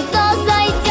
It's all